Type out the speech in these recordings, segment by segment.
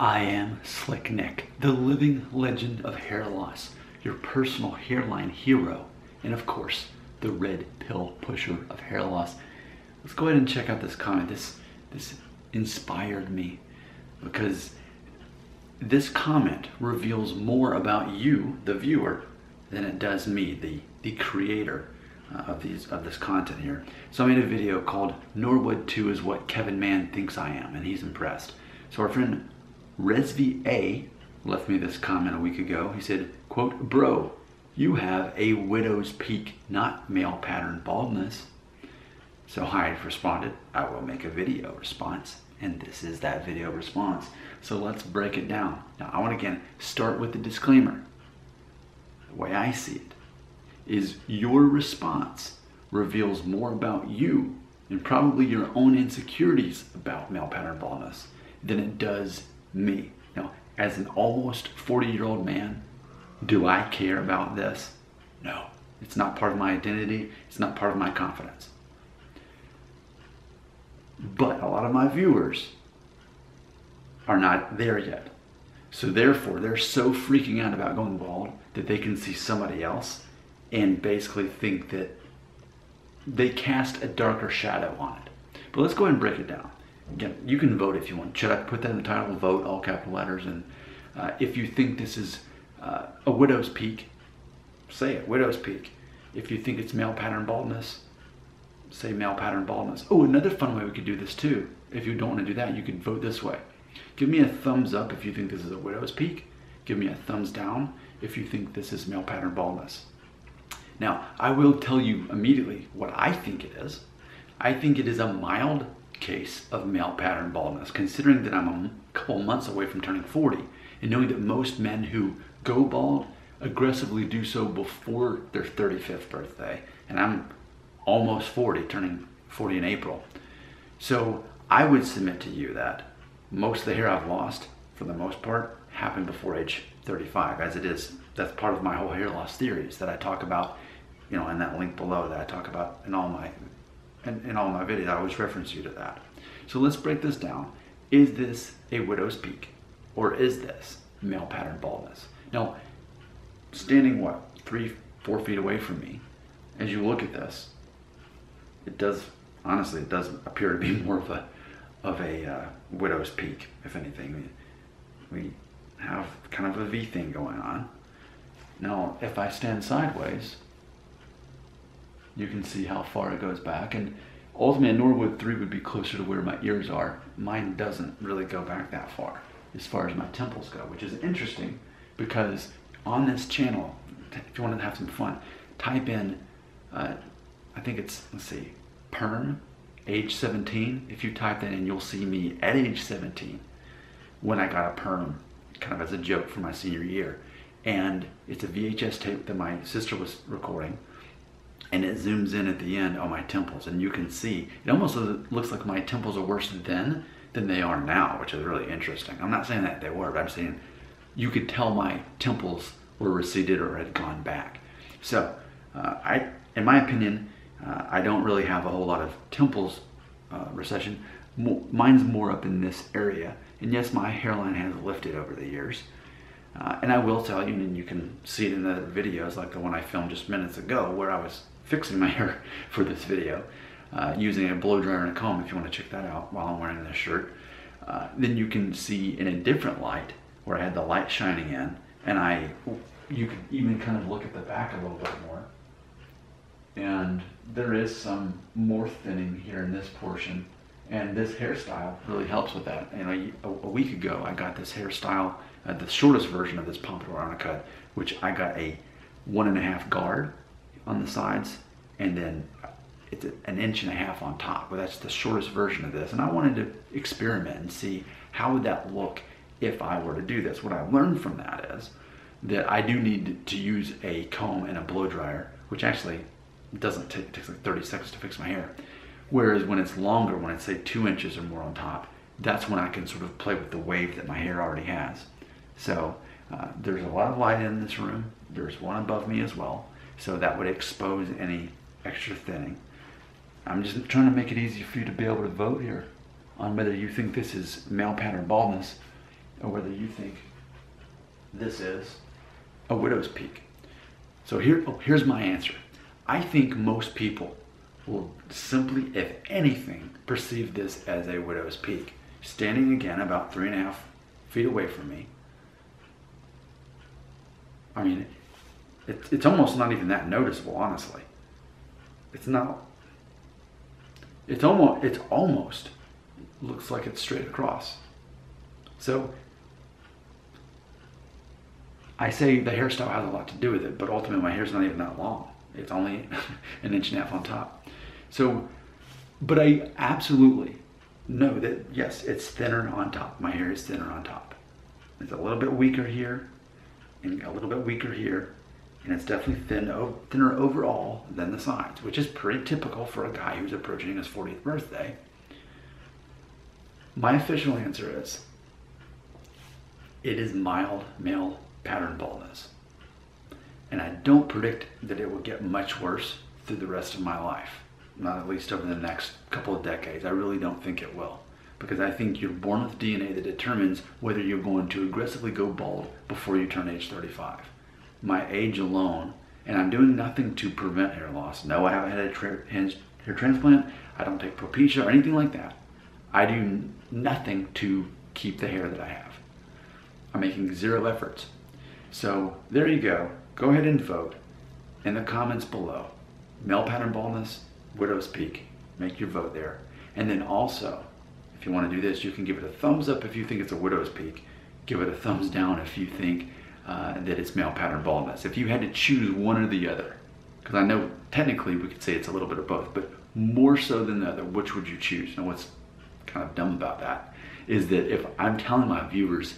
I am Slick Nick, the living legend of hair loss, your personal hairline hero, and of course, the red pill pusher of hair loss. Let's go ahead and check out this comment. This this inspired me because this comment reveals more about you, the viewer, than it does me, the the creator uh, of these of this content here. So I made a video called Norwood 2 is what Kevin Mann thinks I am, and he's impressed. So our friend Resvi A left me this comment a week ago. He said, quote, bro, you have a widow's peak, not male pattern baldness. So Hyde responded, I will make a video response. And this is that video response. So let's break it down. Now I want to again start with the disclaimer. The way I see it is your response reveals more about you and probably your own insecurities about male pattern baldness than it does me. Now, as an almost 40 year old man, do I care about this? No. It's not part of my identity. It's not part of my confidence. But a lot of my viewers are not there yet. So therefore, they're so freaking out about going bald that they can see somebody else and basically think that they cast a darker shadow on it. But let's go ahead and break it down. Again, you can vote if you want. Should I put that in the title? Vote, all capital letters. And uh, if you think this is uh, a widow's peak, say it, widow's peak. If you think it's male pattern baldness, say male pattern baldness. Oh, another fun way we could do this too. If you don't want to do that, you could vote this way. Give me a thumbs up if you think this is a widow's peak. Give me a thumbs down if you think this is male pattern baldness. Now, I will tell you immediately what I think it is. I think it is a mild case of male pattern baldness, considering that I'm a couple months away from turning 40 and knowing that most men who go bald aggressively do so before their 35th birthday. And I'm almost 40, turning 40 in April. So I would submit to you that most of the hair I've lost, for the most part, happened before age 35, as it is. That's part of my whole hair loss theories that I talk about, you know, in that link below that I talk about in all my in, in all my videos, I always reference you to that. So let's break this down. Is this a widow's peak? Or is this male pattern baldness? Now, standing what, three, four feet away from me, as you look at this, it does, honestly, it does appear to be more of a, of a uh, widow's peak, if anything. We, we have kind of a V thing going on. Now, if I stand sideways, you can see how far it goes back. And ultimately, a Norwood 3 would be closer to where my ears are. Mine doesn't really go back that far as far as my temples go, which is interesting because on this channel, if you want to have some fun, type in, uh, I think it's, let's see, perm, age 17. If you type that in, you'll see me at age 17 when I got a perm, kind of as a joke for my senior year. And it's a VHS tape that my sister was recording and it zooms in at the end on my temples. And you can see it almost looks like my temples are worse then than they are now which is really interesting. I'm not saying that they were but i'm saying you could tell my temples were receded or had gone back. So uh, i in my opinion uh, i don't really have a whole lot of temples uh, recession. Mine's more up in this area. And yes my hairline has lifted over the years. Uh, and I will tell you, and you can see it in the videos like the one I filmed just minutes ago, where I was fixing my hair for this video uh, using a blow dryer and a comb if you want to check that out while I'm wearing this shirt. Uh, then you can see in a different light where I had the light shining in and I, you can even kind of look at the back a little bit more. And there is some more thinning here in this portion and this hairstyle really helps with that. And a, a week ago, I got this hairstyle, uh, the shortest version of this pompadour undercut, which I got a one and a half guard on the sides and then it's an inch and a half on top. Well, that's the shortest version of this. And I wanted to experiment and see how would that look if I were to do this. What I learned from that is that I do need to use a comb and a blow dryer, which actually doesn't take, takes like 30 seconds to fix my hair. Whereas when it's longer, when it's say two inches or more on top, that's when I can sort of play with the wave that my hair already has. So uh, there's a lot of light in this room. There's one above me as well. So that would expose any extra thinning. I'm just trying to make it easy for you to be able to vote here on whether you think this is male pattern baldness or whether you think this is a widow's peak. So here, oh, here's my answer. I think most people will simply, if anything, perceive this as a widow's peak. Standing again about three and a half feet away from me. I mean, it, it's almost not even that noticeable, honestly. It's not. It's almost. It's almost looks like it's straight across. So I say the hairstyle has a lot to do with it, but ultimately my hair's not even that long. It's only an inch and a half on top. So, but I absolutely know that yes, it's thinner on top. My hair is thinner on top. It's a little bit weaker here and a little bit weaker here. And it's definitely thin, thinner overall than the sides, which is pretty typical for a guy who's approaching his 40th birthday. My official answer is it is mild male pattern baldness. And I don't predict that it will get much worse through the rest of my life, not at least over the next couple of decades. I really don't think it will. Because I think you're born with DNA that determines whether you're going to aggressively go bald before you turn age 35. My age alone, and I'm doing nothing to prevent hair loss. No, I haven't had a tra- hair transplant. I don't take Propecia or anything like that. I do nothing to keep the hair that I have. I'm making zero efforts so there you go. Go ahead and vote in the comments below. Male pattern baldness, widow's peak. Make your vote there. And then also, if you want to do this, you can give it a thumbs up if you think it's a widow's peak. Give it a thumbs down if you think uh, that it's male pattern baldness. If you had to choose one or the other, because I know technically we could say it's a little bit of both, but more so than the other, which would you choose? And what's kind of dumb about that is that if I'm telling my viewers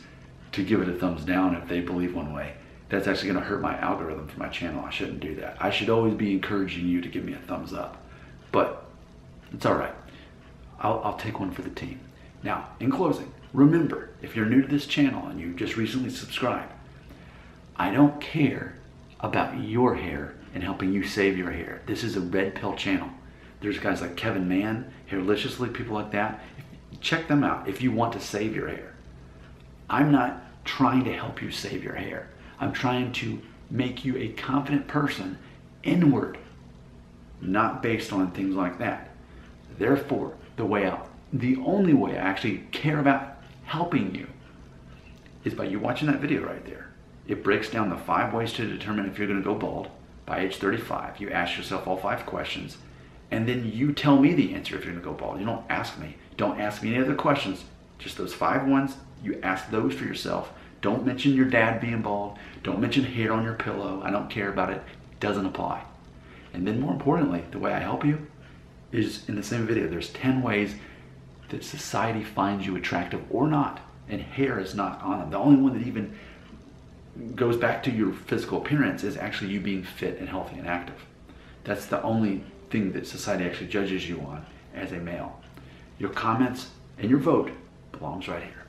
to give it a thumbs down if they believe one way. That's actually going to hurt my algorithm for my channel. I shouldn't do that. I should always be encouraging you to give me a thumbs up. But it's all right. I'll, I'll take one for the team. Now, in closing, remember if you're new to this channel and you just recently subscribed, I don't care about your hair and helping you save your hair. This is a red pill channel. There's guys like Kevin Mann, Hairliciously, people like that. Check them out if you want to save your hair. I'm not trying to help you save your hair. I'm trying to make you a confident person inward, not based on things like that. Therefore, the way out, the only way I actually care about helping you is by you watching that video right there. It breaks down the five ways to determine if you're going to go bald by age 35. You ask yourself all five questions, and then you tell me the answer if you're going to go bald. You don't ask me. Don't ask me any other questions. Just those five ones. You ask those for yourself. Don't mention your dad being bald. Don't mention hair on your pillow. I don't care about it. doesn't apply. And then more importantly, the way I help you is in the same video. There's 10 ways that society finds you attractive or not. And hair is not on them. The only one that even goes back to your physical appearance is actually you being fit and healthy and active. That's the only thing that society actually judges you on as a male. Your comments and your vote belongs right here.